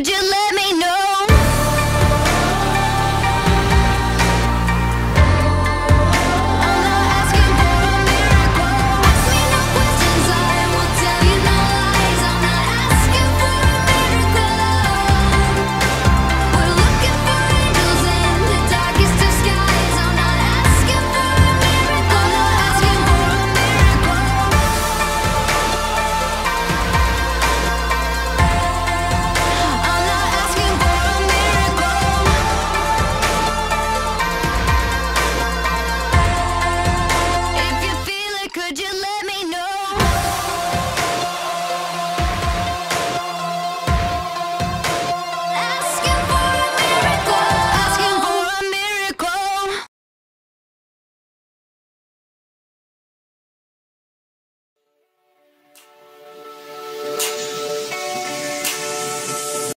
Babacığım Delay.